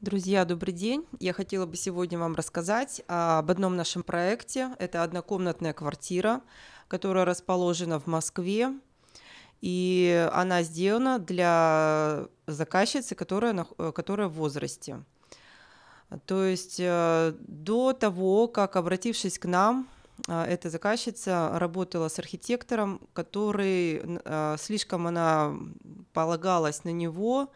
Друзья, добрый день. Я хотела бы сегодня вам рассказать об одном нашем проекте. Это однокомнатная квартира, которая расположена в Москве. И она сделана для заказчицы, которая, которая в возрасте. То есть э, до того, как обратившись к нам, э, эта заказчица работала с архитектором, который э, слишком она полагалась на него,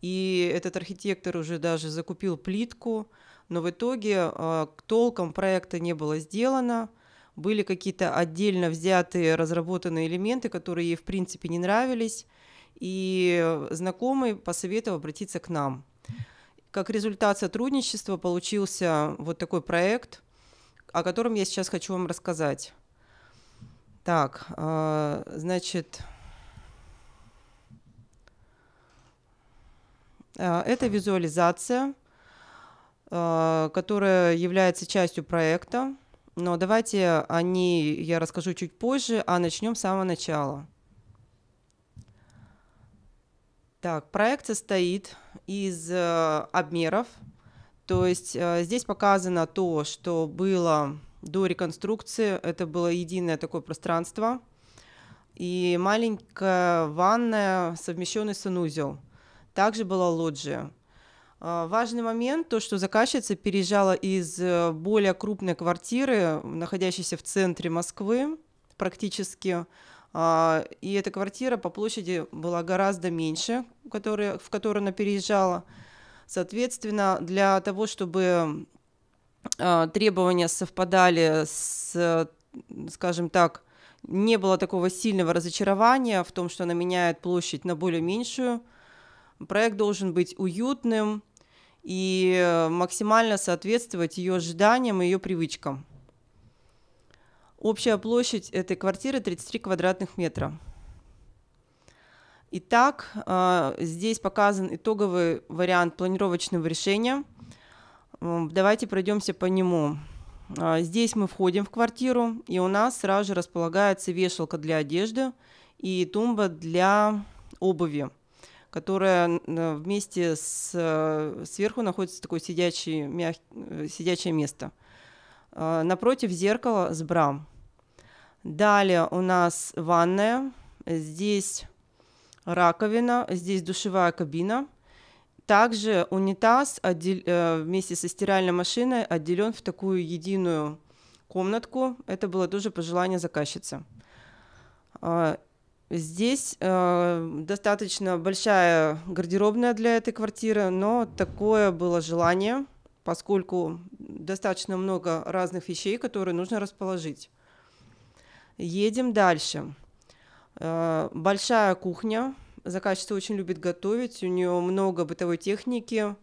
и этот архитектор уже даже закупил плитку, но в итоге э, толком проекта не было сделано, были какие-то отдельно взятые разработанные элементы, которые ей в принципе не нравились, и знакомый посоветовал обратиться к нам. Как результат сотрудничества получился вот такой проект, о котором я сейчас хочу вам рассказать. Так, э, значит, это визуализация, а, которая является частью проекта, но давайте о ней я расскажу чуть позже, а начнем с самого начала. Так, проект состоит из э, обмеров, то есть э, здесь показано то, что было до реконструкции, это было единое такое пространство, и маленькая ванная, совмещенный санузел – также была лоджия. А, важный момент, то, что заказчица переезжала из э, более крупной квартиры, находящейся в центре Москвы практически, а, и эта квартира по площади была гораздо меньше, в которой, в которую она переезжала. Соответственно, для того, чтобы а, требования совпадали с, скажем так, не было такого сильного разочарования в том, что она меняет площадь на более меньшую – Проект должен быть уютным и максимально соответствовать ее ожиданиям и ее привычкам. Общая площадь этой квартиры 33 квадратных метра. Итак, а, здесь показан итоговый вариант планировочного решения. Давайте пройдемся по нему. А, здесь мы входим в квартиру, и у нас сразу же располагается вешалка для одежды и тумба для обуви которая вместе с э, сверху находится такое сидячее, мяг... Э, сидячее место. А, напротив зеркала с брам. Далее у нас ванная. Здесь раковина, здесь душевая кабина. Также унитаз отдел... Э, вместе со стиральной машиной отделен в такую единую комнатку. Это было тоже пожелание заказчицы. Здесь э, достаточно большая гардеробная для этой квартиры, но такое было желание, поскольку достаточно много разных вещей, которые нужно расположить. Едем дальше. Э, большая кухня. Заказчица очень любит готовить, у нее много бытовой техники,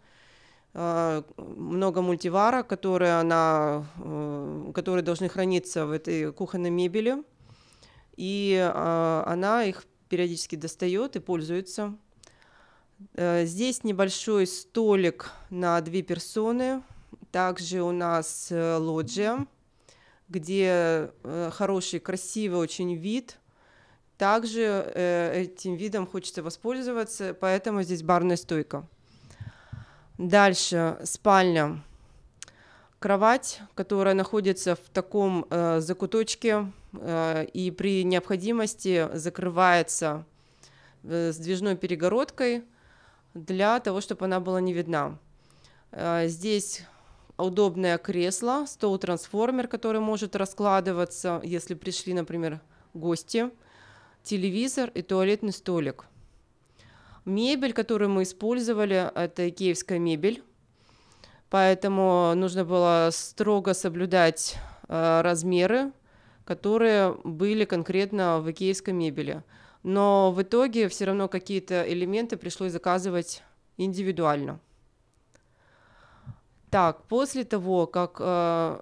э, много мультивара, которые, она, э, которые должны храниться в этой кухонной мебели и э, она их периодически достает и пользуется. Э, здесь небольшой столик на две персоны. Также у нас э, лоджия, где э, хороший, красивый очень вид. Также э, этим видом хочется воспользоваться, поэтому здесь барная стойка. Дальше спальня. Кровать, которая находится в таком э, закуточке Э, и при необходимости закрывается э, сдвижной перегородкой для того, чтобы она была не видна. Э, здесь удобное кресло, стол-трансформер, который может раскладываться, если пришли, например, гости, телевизор и туалетный столик. Мебель, которую мы использовали, это икеевская мебель, поэтому нужно было строго соблюдать размеры которые были конкретно в икейской мебели. Но в итоге все равно какие-то элементы пришлось заказывать индивидуально. Так, после того, как э,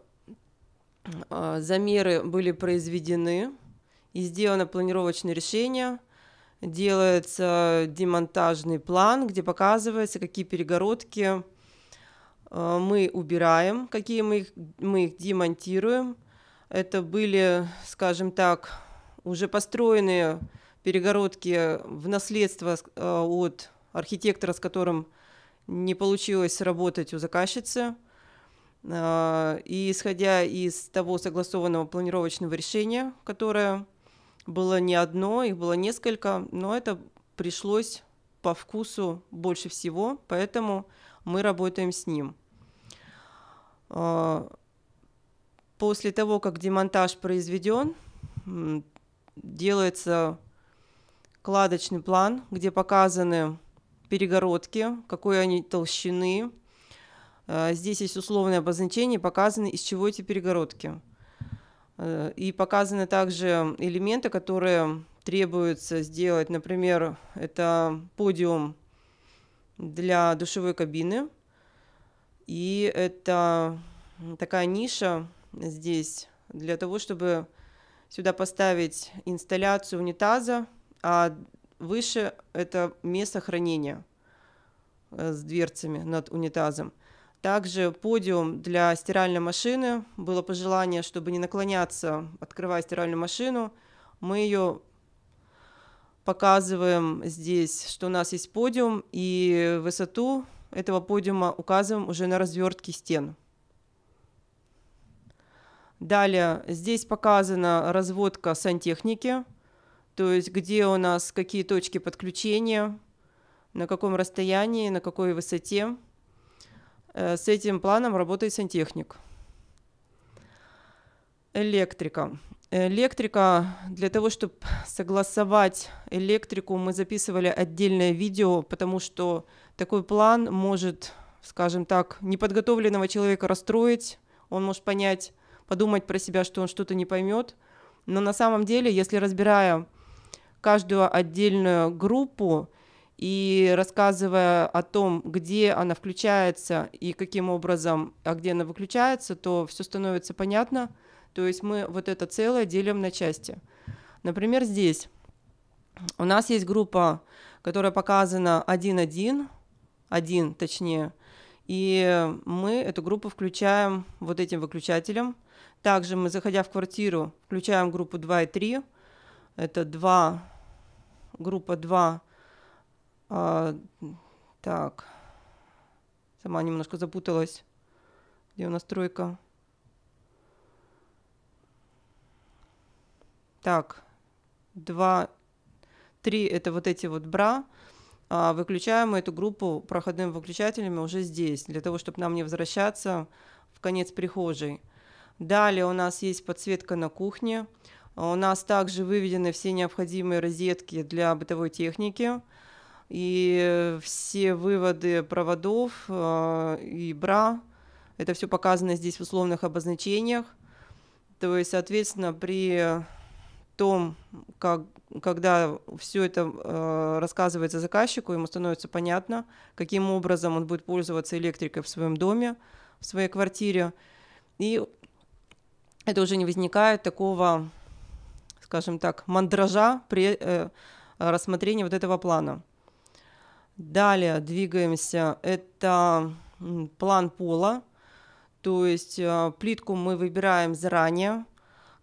э, замеры были произведены и сделано планировочное решение, делается демонтажный план, где показывается, какие перегородки э, мы убираем, какие мы их, мы их демонтируем – это были, скажем так, уже построенные перегородки в наследство э, от архитектора, с которым не получилось сработать у заказчицы. А, и исходя из того согласованного планировочного решения, которое было не одно, их было несколько, но это пришлось по вкусу больше всего, поэтому мы работаем с ним. А, после того, как демонтаж произведен, делается кладочный план, где показаны перегородки, какой они толщины. А, здесь есть условные обозначения, показаны, из чего эти перегородки. А, и показаны также элементы, которые требуется сделать. Например, это подиум для душевой кабины. И это такая ниша здесь для того, чтобы сюда поставить инсталляцию унитаза, а выше это место хранения э, с дверцами над унитазом. Также подиум для стиральной машины. Было пожелание, чтобы не наклоняться, открывая стиральную машину. Мы ее показываем здесь, что у нас есть подиум, и высоту этого подиума указываем уже на развертке стен. Далее здесь показана разводка сантехники, то есть где у нас какие точки подключения, на каком расстоянии, на какой высоте. Э, с этим планом работает сантехник. Электрика. Электрика, для того, чтобы согласовать электрику, мы записывали отдельное видео, потому что такой план может, скажем так, неподготовленного человека расстроить, он может понять, подумать про себя, что он что-то не поймет. Но на самом деле, если разбирая каждую отдельную группу и рассказывая о том, где она включается и каким образом, а где она выключается, то все становится понятно – то есть мы вот это целое делим на части. Например, здесь у нас есть группа, которая показана 1.1, 1 точнее, и мы эту группу включаем вот этим выключателем. Также мы, заходя в квартиру, включаем группу 2 и 3. Это 2, группа 2. А, так, сама немножко запуталась. Где у нас тройка? Так, два, три это вот эти вот бра. А выключаем эту группу проходными выключателями уже здесь, для того, чтобы нам не возвращаться в конец прихожей. Далее у нас есть подсветка на кухне. У нас также выведены все необходимые розетки для бытовой техники и все выводы проводов э, и бра. Это все показано здесь в условных обозначениях. То есть, соответственно, при том, как, когда все это э, рассказывается заказчику, ему становится понятно, каким образом он будет пользоваться электрикой в своем доме, в своей квартире. И это уже не возникает такого, скажем так, мандража при э, рассмотрении вот этого плана. Далее двигаемся. Это план пола. То есть э, плитку мы выбираем заранее,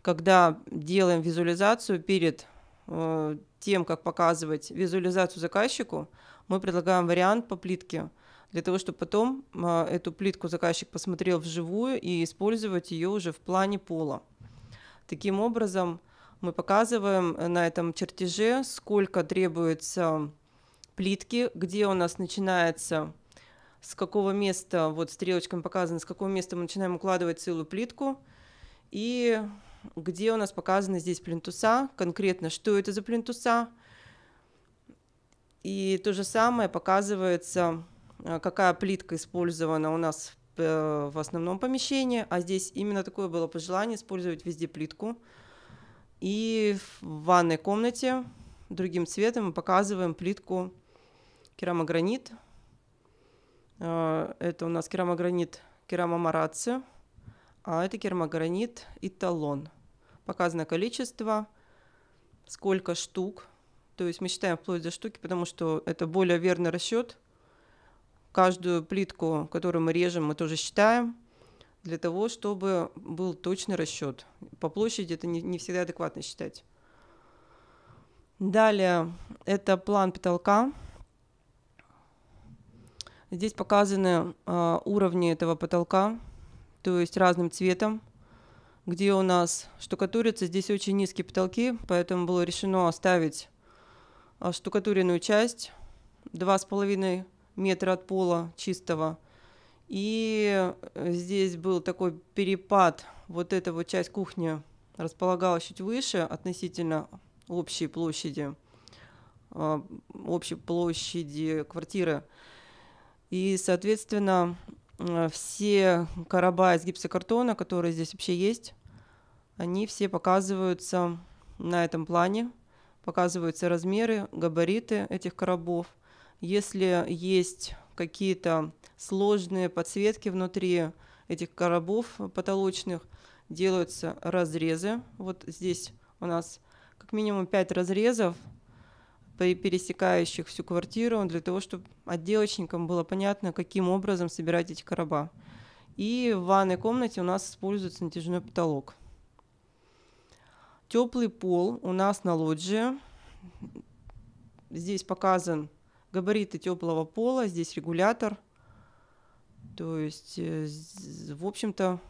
когда делаем визуализацию перед э, тем, как показывать визуализацию заказчику, мы предлагаем вариант по плитке для того, чтобы потом э, эту плитку заказчик посмотрел вживую и использовать ее уже в плане пола. Таким образом, мы показываем на этом чертеже, сколько требуется плитки, где у нас начинается, с какого места, вот стрелочками показано, с какого места мы начинаем укладывать целую плитку, и где у нас показаны здесь плинтуса, конкретно что это за плинтуса. И то же самое показывается, э, какая плитка использована у нас в, э, в основном помещении, а здесь именно такое было пожелание использовать везде плитку. И в ванной комнате другим цветом мы показываем плитку керамогранит. Э, это у нас керамогранит керамомараци а это керамогранит и талон. Показано количество, сколько штук. То есть мы считаем вплоть до штуки, потому что это более верный расчет. Каждую плитку, которую мы режем, мы тоже считаем для того, чтобы был точный расчет. По площади это не, не всегда адекватно считать. Далее это план потолка. Здесь показаны а, уровни этого потолка, то есть разным цветом, где у нас штукатурится. Здесь очень низкие потолки, поэтому было решено оставить а, штукатуренную часть 2,5 метра от пола чистого. И здесь был такой перепад, вот эта вот часть кухни располагалась чуть выше относительно общей площади, а, общей площади квартиры. И, соответственно, все короба из гипсокартона, которые здесь вообще есть, они все показываются на этом плане, показываются размеры, габариты этих коробов. Если есть какие-то сложные подсветки внутри этих коробов потолочных, делаются разрезы. Вот здесь у нас как минимум 5 разрезов, пересекающих всю квартиру, для того, чтобы отделочникам было понятно, каким образом собирать эти короба. И в ванной комнате у нас используется натяжной потолок. Теплый пол у нас на лоджии. Здесь показан габариты теплого пола, здесь регулятор. То есть, э, в общем-то,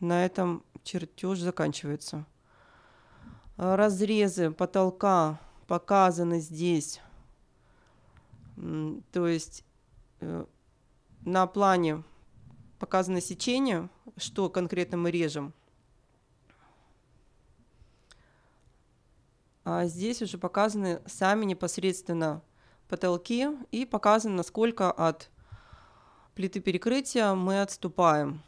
на этом чертеж заканчивается. Разрезы потолка показаны здесь. То есть э, на плане показано сечение, что конкретно мы режем. А здесь уже показаны сами непосредственно потолки и показано, насколько от плиты перекрытия мы отступаем.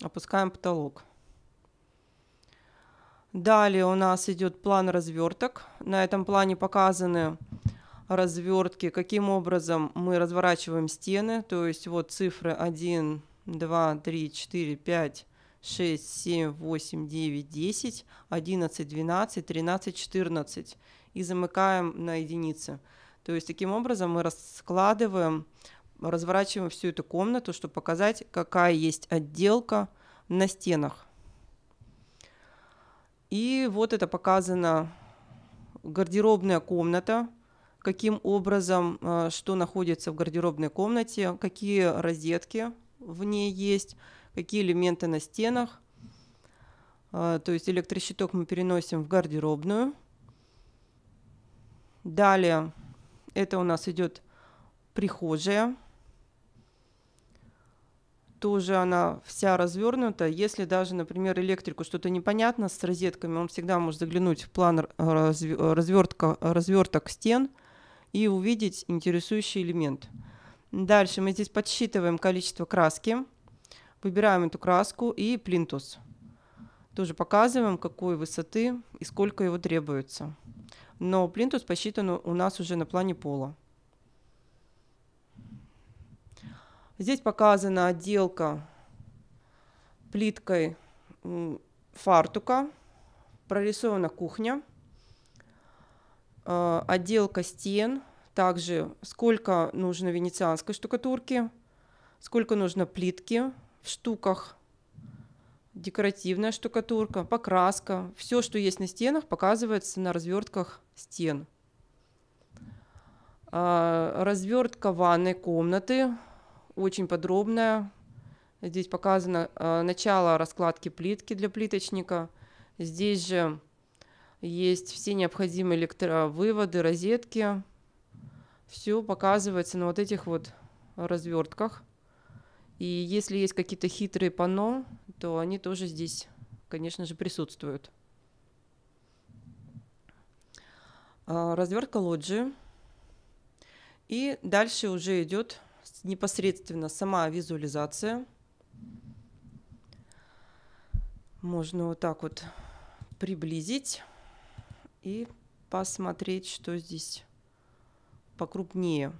Опускаем потолок. Далее у нас идет план разверток. На этом плане показаны развертки, каким образом мы разворачиваем стены. То есть вот цифры 1, 2, 3, 4, 5, 6, 7, 8, 9, 10, 11, 12, 13, 14. И замыкаем на единицы. То есть таким образом мы раскладываем, разворачиваем всю эту комнату, чтобы показать, какая есть отделка на стенах. И вот это показано гардеробная комната, каким образом, э, что находится в гардеробной комнате, какие розетки в ней есть, какие элементы на стенах. Э, то есть электрощиток мы переносим в гардеробную. Далее это у нас идет прихожая тоже она вся развернута. Если даже, например, электрику что-то непонятно с розетками, он всегда может заглянуть в план развертка, разверток стен и увидеть интересующий элемент. Дальше мы здесь подсчитываем количество краски, выбираем эту краску и плинтус. Тоже показываем, какой высоты и сколько его требуется. Но плинтус посчитан у нас уже на плане пола. Здесь показана отделка плиткой фартука, прорисована кухня, э, отделка стен, также сколько нужно венецианской штукатурки, сколько нужно плитки в штуках, декоративная штукатурка, покраска, все, что есть на стенах, показывается на развертках стен. А, развертка ванной комнаты очень подробная. Здесь показано э, начало раскладки плитки для плиточника. Здесь же есть все необходимые электровыводы, розетки. Все показывается на вот этих вот развертках. И если есть какие-то хитрые панно, то они тоже здесь, конечно же, присутствуют. А, развертка лоджии. И дальше уже идет непосредственно сама визуализация. Можно вот так вот приблизить и посмотреть, что здесь покрупнее.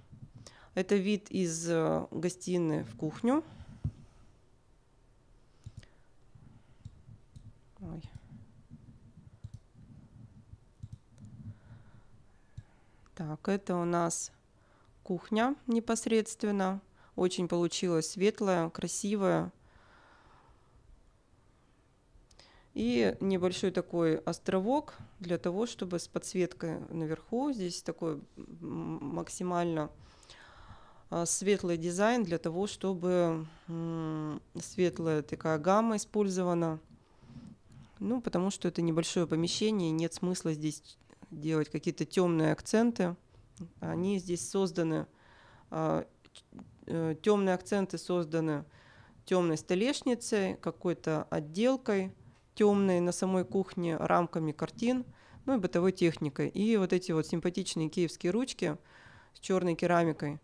Это вид из э, гостиной в кухню. Ой. Так, это у нас кухня непосредственно. Очень получилась светлая, красивая. И небольшой такой островок для того, чтобы с подсветкой наверху, здесь такой максимально а, светлый дизайн для того, чтобы светлая такая гамма использована. Ну, потому что это небольшое помещение, нет смысла здесь делать какие-то темные акценты. Они здесь созданы, а, э, темные акценты созданы темной столешницей, какой-то отделкой темной на самой кухне, рамками картин, ну и бытовой техникой. И вот эти вот симпатичные киевские ручки с черной керамикой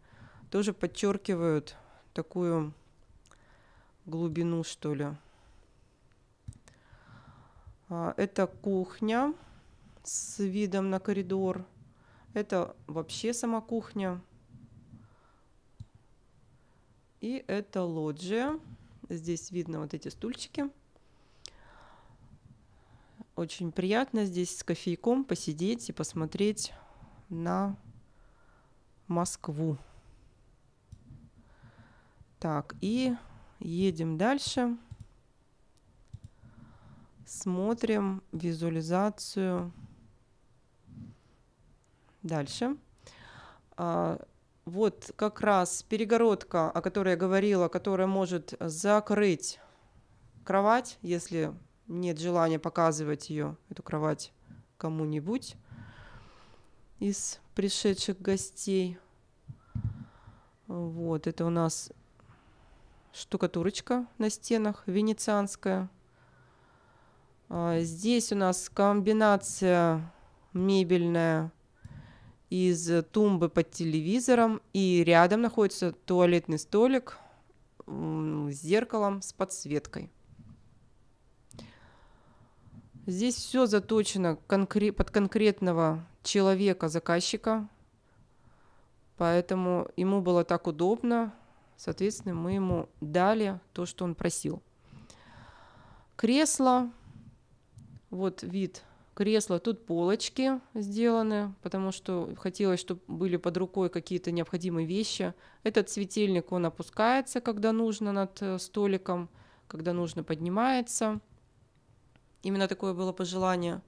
тоже подчеркивают такую глубину, что ли. А, это кухня с видом на коридор. Это вообще сама кухня. И это лоджия. Здесь видно вот эти стульчики. Очень приятно здесь с кофейком посидеть и посмотреть на Москву. Так, и едем дальше. Смотрим визуализацию. Дальше. А, вот как раз перегородка, о которой я говорила, которая может закрыть кровать, если нет желания показывать ее, эту кровать, кому-нибудь из пришедших гостей. Вот, это у нас штукатурочка на стенах венецианская. А, здесь у нас комбинация мебельная из тумбы под телевизором, и рядом находится туалетный столик с зеркалом с подсветкой. Здесь все заточено конкре- под конкретного человека, заказчика, поэтому ему было так удобно, соответственно, мы ему дали то, что он просил. Кресло, вот вид кресла, тут полочки сделаны, потому что хотелось, чтобы были под рукой какие-то необходимые вещи. Этот светильник, он опускается, когда нужно над э, столиком, когда нужно поднимается – Именно такое было пожелание.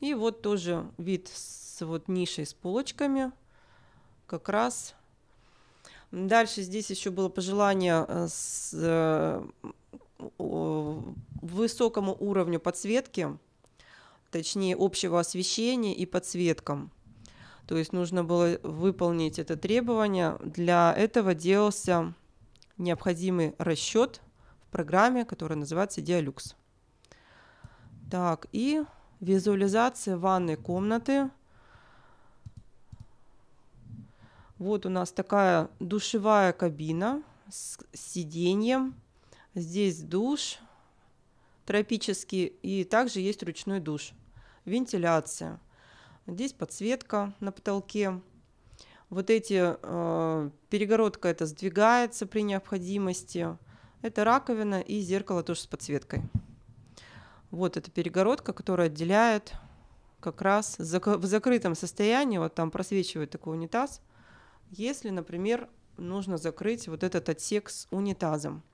И вот тоже вид с вот нишей с полочками. Как раз. Дальше здесь еще было пожелание э, с э, высокому уровню подсветки, точнее общего освещения и подсветкам. То есть нужно было выполнить это требование. Для этого делался необходимый расчет в программе, которая называется Dialux. Так, и визуализация ванной комнаты. Вот у нас такая душевая кабина с сиденьем. Здесь душ тропический и также есть ручной душ. Вентиляция. Здесь подсветка на потолке. Вот эти э, перегородка это сдвигается при необходимости. Это раковина и зеркало тоже с подсветкой. Вот эта перегородка, которая отделяет как раз в закрытом состоянии, вот там просвечивает такой унитаз, если, например, нужно закрыть вот этот отсек с унитазом.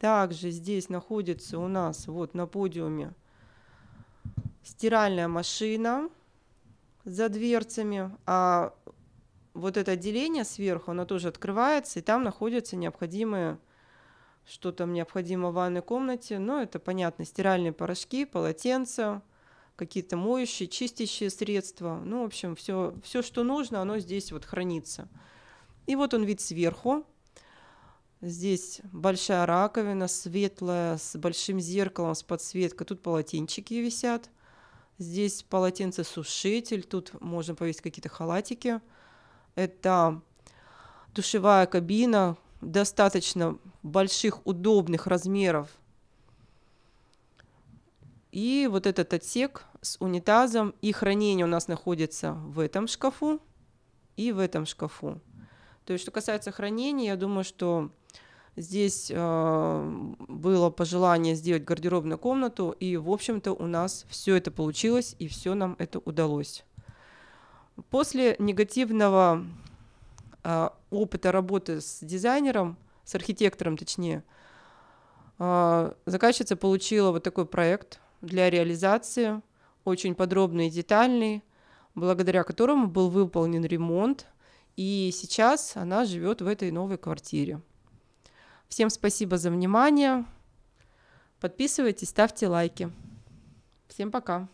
Также здесь находится у нас вот на подиуме стиральная машина за дверцами, а вот это отделение сверху, оно тоже открывается, и там находятся необходимые, что там необходимо в ванной комнате. Ну, это понятно, стиральные порошки, полотенца, какие-то моющие, чистящие средства. Ну, в общем, все, все, что нужно, оно здесь вот хранится. И вот он вид сверху. Здесь большая раковина, светлая, с большим зеркалом, с подсветкой. Тут полотенчики висят. Здесь полотенце-сушитель. Тут можно повесить какие-то халатики. Это душевая кабина достаточно больших, удобных размеров. И вот этот отсек с унитазом и хранение у нас находится в этом шкафу и в этом шкафу. То есть, что касается хранения, я думаю, что здесь э, было пожелание сделать гардеробную комнату, и, в общем-то, у нас все это получилось, и все нам это удалось. После негативного э, опыта работы с дизайнером, с архитектором точнее, э, заказчица получила вот такой проект для реализации. очень подробный и детальный, благодаря которому был выполнен ремонт, и сейчас она живет в этой новой квартире. Всем спасибо за внимание. Подписывайтесь, ставьте лайки. Всем пока.